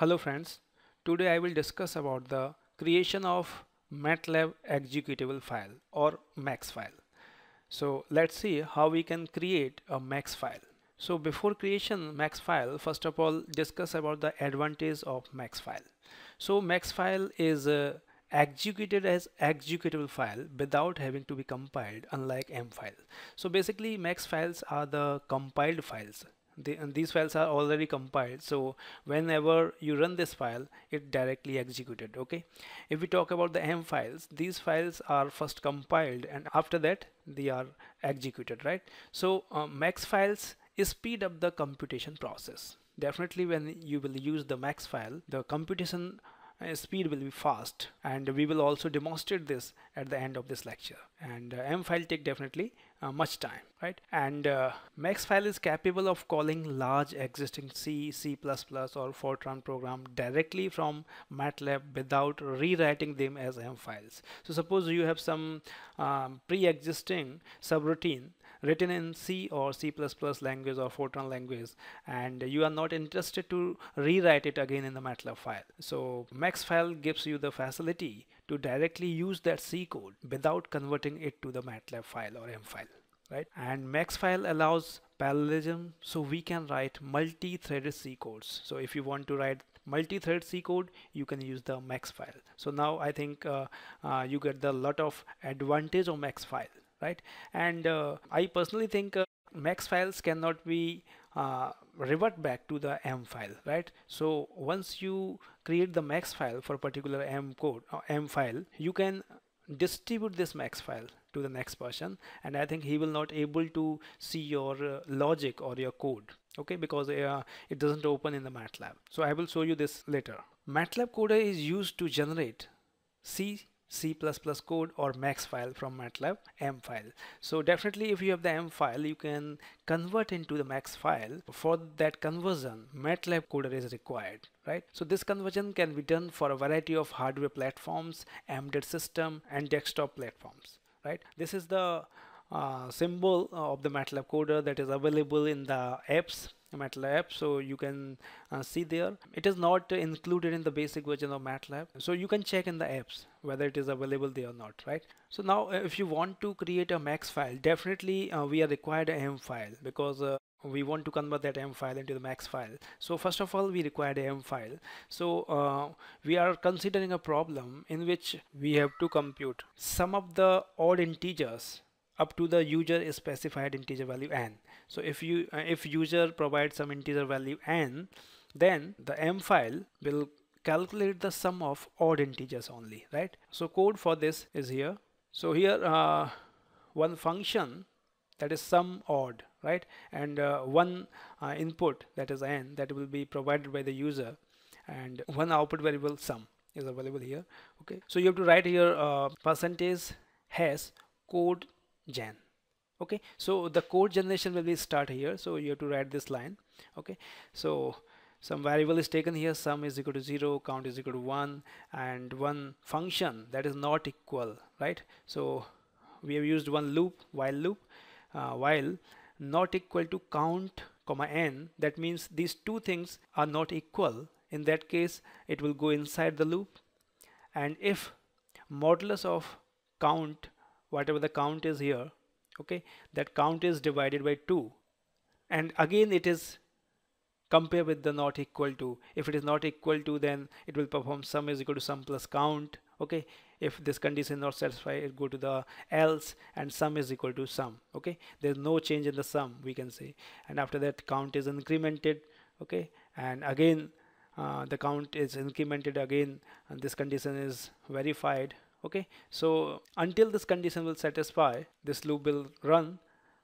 Hello friends, today I will discuss about the creation of MATLAB executable file or MEX file. So let's see how we can create a MEX file. So before creation MEX file, first of all discuss about the advantage of MEX file. So MEX file is uh, executed as executable file without having to be compiled unlike M file. So basically MEX files are the compiled files the, these files are already compiled. So whenever you run this file it directly executed okay? If we talk about the m files these files are first compiled and after that they are executed right? So uh, MEX files speed up the computation process. Definitely when you will use the MEX file the computation uh, speed will be fast and we will also demonstrate this at the end of this lecture. And uh, m file take definitely uh, much time right? And uh, MEX file is capable of calling large existing C, C++ or Fortran program directly from MATLAB without rewriting them as M files. So suppose you have some um, pre-existing subroutine written in C or C++ language or Fortran language and you are not interested to rewrite it again in the MATLAB file. So MEX file gives you the facility to directly use that C code without converting it to the MATLAB file or M file right? And MEX file allows parallelism so we can write multi-threaded C codes. So if you want to write multi-thread C code you can use the MEX file. So now I think uh, uh, you get the lot of advantage of MEX file right? And uh, I personally think uh, MEX files cannot be uh, revert back to the M file right? So once you create the MEX file for particular M code or uh, M file you can distribute this MEX file to the next person and I think he will not able to see your uh, logic or your code okay? Because uh, it doesn't open in the MATLAB. So I will show you this later. MATLAB coder is used to generate C C++ code or MEX file from MATLAB M file. So definitely if you have the M file you can convert into the MEX file. For that conversion MATLAB coder is required right. So this conversion can be done for a variety of hardware platforms, embedded system and desktop platforms right. This is the uh, symbol of the MATLAB coder that is available in the apps MATLAB so you can uh, see there. It is not included in the basic version of MATLAB so you can check in the apps whether it is available there or not right? So now uh, if you want to create a MEX file definitely uh, we are required a M file because uh, we want to convert that M file into the MEX file. So first of all we require a M file. So uh, we are considering a problem in which we have to compute sum of the odd integers up to the user specified integer value n. So if you uh, if user provides some integer value n then the m file will calculate the sum of odd integers only right? So code for this is here. So here uh, one function that is sum odd right? And uh, one uh, input that is n that will be provided by the user and one output variable sum is available here. Okay. So you have to write here uh, percentage hash code gen okay? So the code generation will be start here. So you have to write this line. Okay? So sum variable is taken here. Sum is equal to 0 count is equal to 1 and one function that is not equal right? So we have used one loop while loop uh, while not equal to count comma n. That means these two things are not equal. In that case it will go inside the loop. And if modulus of count whatever the count is here okay that count is divided by 2 and again it is compare with the not equal to. If it is not equal to then it will perform sum is equal to sum plus count okay. If this condition not satisfied it go to the else and sum is equal to sum okay. There's no change in the sum we can say. And after that count is incremented okay. And again uh, the count is incremented again and this condition is verified okay? So until this condition will satisfy this loop will run.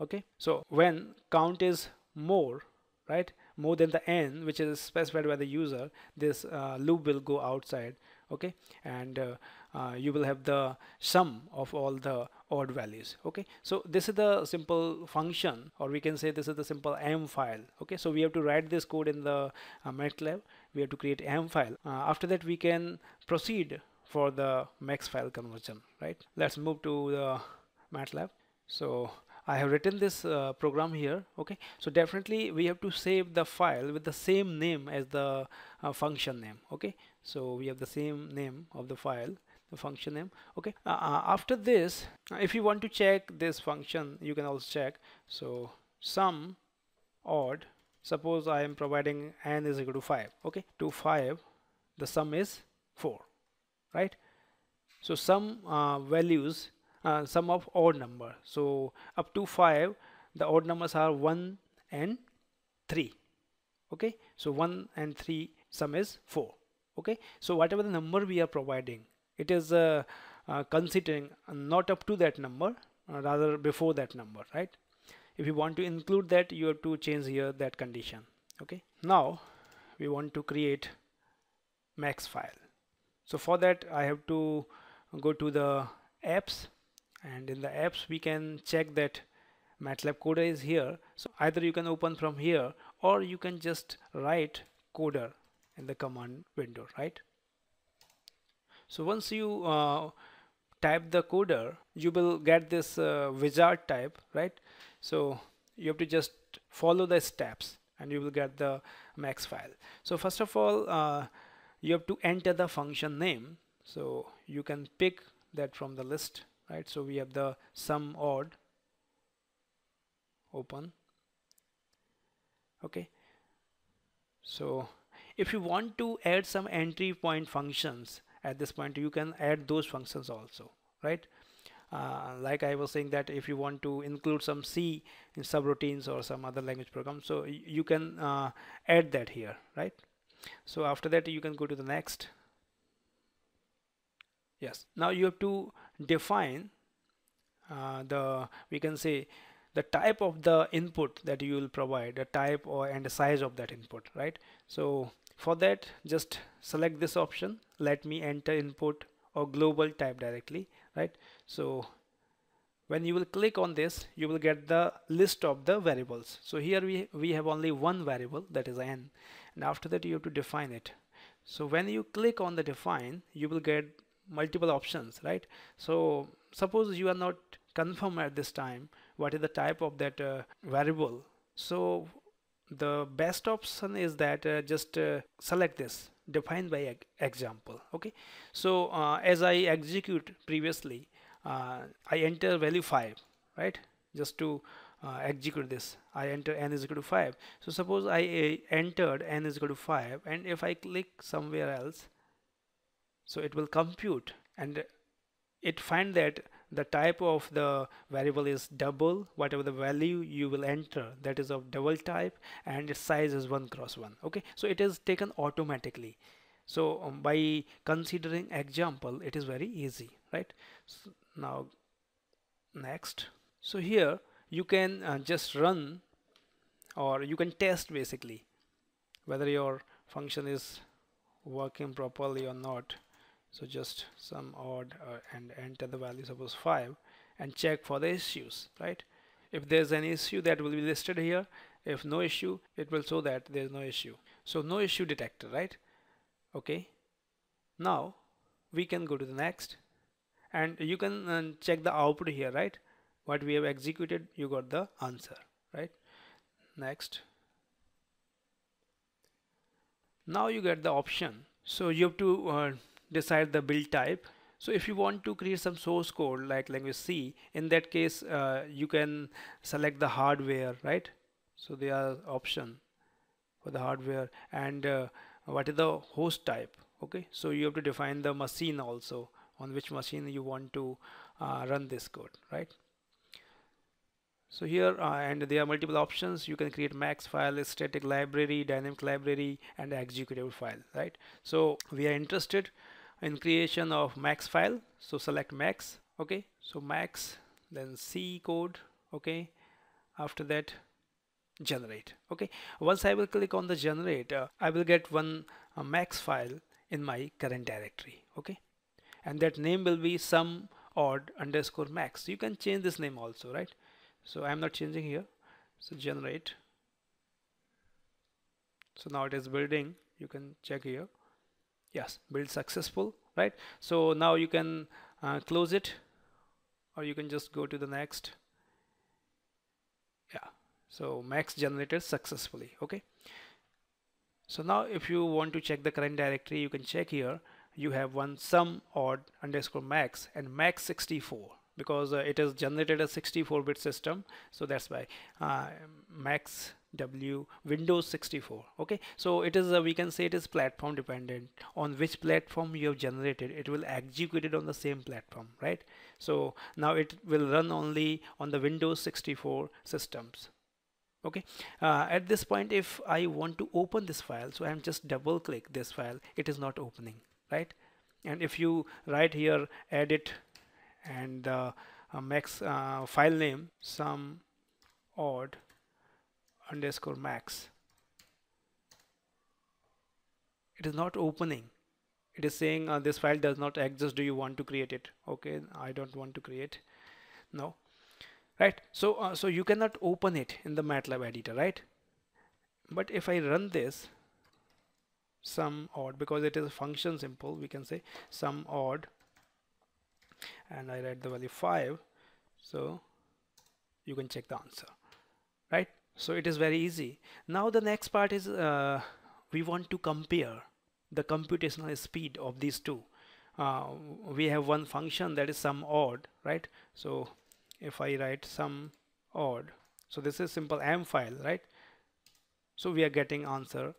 Okay? So when count is more right more than the n which is specified by the user this uh, loop will go outside. Okay? And uh, uh, you will have the sum of all the odd values. Okay? So this is the simple function or we can say this is the simple m file. Okay? So we have to write this code in the uh, MATLAB. We have to create m file. Uh, after that we can proceed for the MEX file conversion right? Let's move to the MATLAB so I have written this uh, program here okay? So definitely we have to save the file with the same name as the uh, function name okay? So we have the same name of the file the function name okay? Uh, uh after this if you want to check this function you can also check. So sum odd suppose I am providing n is equal to 5 okay? To 5 the sum is 4 right? So some uh, values uh, sum of odd number. So up to 5 the odd numbers are 1 and 3 okay? So 1 and 3 sum is 4 okay? So whatever the number we are providing it is uh, uh, considering not up to that number uh, rather before that number right? If you want to include that you have to change here that condition okay? Now we want to create MEX file so for that I have to go to the apps and in the apps we can check that MATLAB coder is here. So either you can open from here or you can just write coder in the command window right? So once you uh, type the coder you will get this uh, wizard type right? So you have to just follow the steps and you will get the MEX file. So first of all uh, you have to enter the function name. So you can pick that from the list right? So we have the sum odd open. Okay. So if you want to add some entry point functions at this point you can add those functions also right? Uh, like I was saying that if you want to include some C in subroutines or some other language program so you can uh, add that here right so after that you can go to the next. Yes. Now you have to define uh, the we can say the type of the input that you will provide the type or and the size of that input right? So for that just select this option let me enter input or global type directly right? So when you will click on this you will get the list of the variables. So here we we have only one variable that is n and after that you have to define it. So when you click on the define you will get multiple options right? So suppose you are not confirm at this time what is the type of that uh, variable. So the best option is that uh, just uh, select this defined by example okay? So uh, as I execute previously uh, I enter value 5 right? Just to uh, execute this. I enter n is equal to 5 so suppose I uh, entered n is equal to 5 and if I click somewhere else so it will compute and it find that the type of the variable is double whatever the value you will enter. That is of double type and its size is 1 cross 1 okay? So it is taken automatically. So um, by considering example it is very easy right? So now next. So here you can uh, just run or you can test basically whether your function is working properly or not. So just some odd uh, and enter the value suppose 5 and check for the issues right? If there's an issue that will be listed here if no issue it will show that there's no issue. So no issue detector right? Okay. Now we can go to the next and you can uh, check the output here right? What we have executed you got the answer right? Next. Now you get the option. So you have to uh, decide the build type. So if you want to create some source code like language C in that case uh, you can select the hardware right? So there are option for the hardware. And uh, what is the host type? Okay so you have to define the machine also on which machine you want to uh, run this code right? So here uh, and there are multiple options. You can create MEX file static library dynamic library and executable file right? So we are interested in creation of MEX file. So select MEX okay? So MEX then C code okay? After that generate okay? Once I will click on the generate uh, I will get one uh, MEX file in my current directory okay and that name will be sum odd underscore mex. You can change this name also right? So I'm not changing here. So generate. So now it is building. You can check here. Yes build successful right? So now you can uh, close it or you can just go to the next. Yeah. So MEX generated successfully okay? So now if you want to check the current directory you can check here you have one sum odd underscore mex and mex 64 because uh, it is generated a 64 bit system. So that's why uh, mex w windows 64 okay? So it is uh, we can say it is platform dependent. On which platform you have generated it will execute it on the same platform right? So now it will run only on the windows 64 systems. Okay? Uh, at this point if I want to open this file so I'm just double click this file it is not opening right? And if you write here edit and the uh, MEX uh, file name sum odd underscore mex. It is not opening. It is saying uh, this file does not exist. Do you want to create it? Okay I don't want to create. No. Right? So uh, so you cannot open it in the MATLAB editor right? But if I run this sum odd because it is a function simple we can say sum odd and I write the value 5 so you can check the answer right? So it is very easy. Now the next part is uh, we want to compare the computational speed of these two. Uh, we have one function that is sum odd right? So if I write sum odd so this is simple m file right? So we are getting answer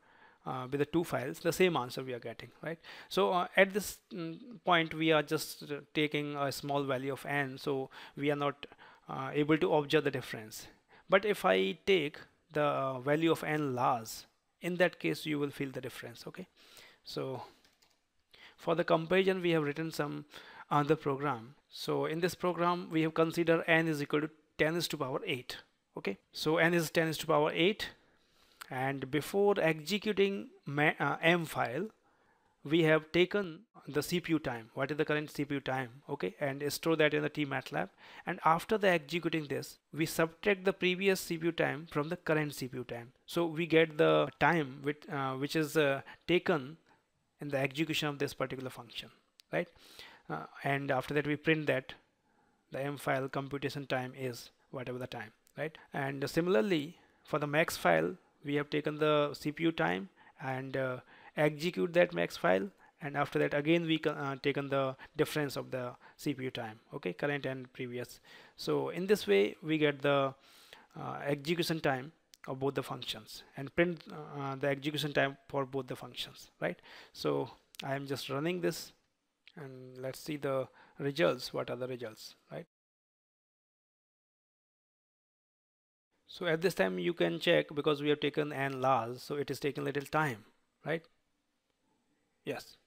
uh, with the two files the same answer we are getting right? So uh, at this mm, point we are just uh, taking a small value of n so we are not uh, able to observe the difference. But if I take the value of n large in that case you will feel the difference okay? So for the comparison we have written some other program. So in this program we have considered n is equal to 10 is to power 8 okay? So n is 10 is to power 8 and before executing uh, m file we have taken the CPU time. What is the current CPU time? Okay and store that in the tMATLAB and after the executing this we subtract the previous CPU time from the current CPU time. So we get the time which, uh, which is uh, taken in the execution of this particular function right? Uh, and after that we print that the m file computation time is whatever the time right? And similarly for the MEX file we have taken the CPU time and uh, execute that MEX file. And after that again we uh, taken the difference of the CPU time okay current and previous. So in this way we get the uh, execution time of both the functions and print uh, the execution time for both the functions right? So I am just running this and let's see the results. What are the results right so at this time you can check because we have taken n large so it is taking little time right? Yes.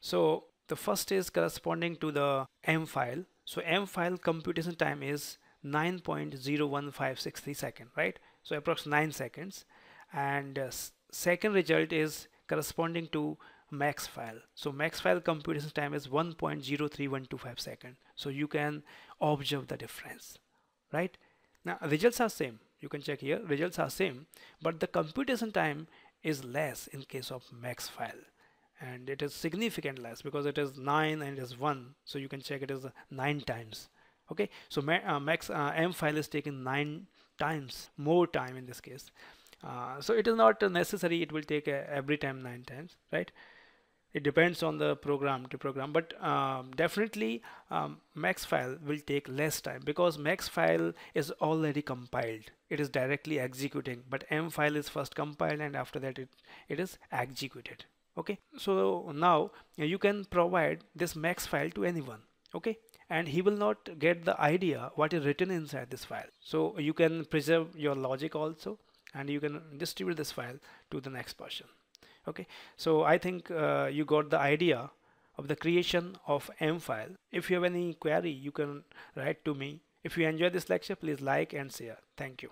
So the first is corresponding to the m file. So m file computation time is 9.01563 second right? So approx 9 seconds. And uh, second result is corresponding to MEX file. So MEX file computation time is 1.03125 second. So you can observe the difference right? Now results are same you can check here. Results are same but the computation time is less in case of MEX file. And it is significant less because it is 9 and it is 1 so you can check it is 9 times. Okay? So uh, MEX uh, m file is taking 9 times more time in this case. Uh, so it is not necessary. It will take uh, every time 9 times right it depends on the program to program but um, definitely um, MEX file will take less time because MEX file is already compiled. It is directly executing but m file is first compiled and after that it it is executed. Okay? So now you can provide this MEX file to anyone. Okay? And he will not get the idea what is written inside this file. So you can preserve your logic also and you can distribute this file to the next person okay. So I think uh, you got the idea of the creation of M file. If you have any query you can write to me. If you enjoy this lecture please like and share. Thank you